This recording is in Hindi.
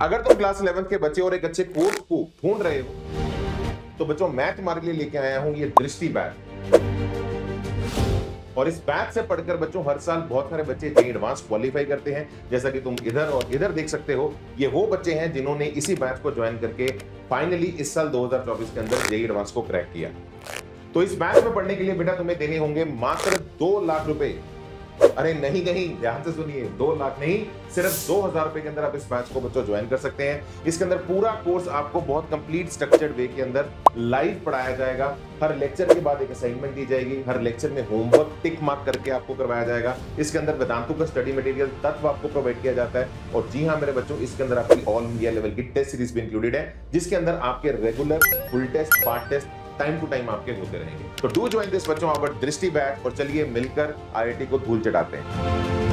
अगर तुम क्लास 11 के बच्चे और एक अच्छे कोर्स को ढूंढ रहे हो तो बच्चों, मैं तुम्हारे लिए लेके आया हूँ ये दृष्टि बैच और इस बैच से पढ़कर बच्चों, हर साल बहुत सारे बच्चे जेई एडवांस क्वालिफाई करते हैं, जैसा कि तुम इधर और इधर देख सकते हो। ये वो बच्चे हैं जिन्होंने इसी बैच को ज्वाइन करके फाइनली इस साल 2024 के अंदर जेई एडवांस को क्रैक किया। तो इस बैच में पढ़ने के लिए बेटा तुम्हें देने होंगे मात्र दो लाख रुपए। अरे नहीं नहीं, ध्यान से सुनिए। दो लाख नहीं, सिर्फ़ दो हज़ार रुपए के अंदर आप इस बैच को बच्चों ज्वाइन कर सकते हैं। इसके अंदर पूरा कोर्स आपको बहुत कंप्लीट स्ट्रक्चर्ड वे के अंदर लाइव पढ़ाया जाएगा। हर लेक्चर के बाद एक असाइनमेंट दी जाएगी। हर लेक्चर में होमवर्क टिक मार्क करके आपको करवाया जाएगा। इसके अंदर वेदांतों का स्टडी मटेरियल तत्व आपको प्रोवाइड किया जाता है। और जी हाँ मेरे बच्चों, इसके अंदर आपकी ऑल इंडिया लेवल की टेस्ट सीरीज़ भी इंक्लूडेड है, जिसके अंदर आपके regular full test part test time to time आपके होते रहेंगे। तो डू ज्वाइन दिस बच्चों दृष्टि बैठ और चलिए मिलकर आईआईटी को धूल चटाते हैं।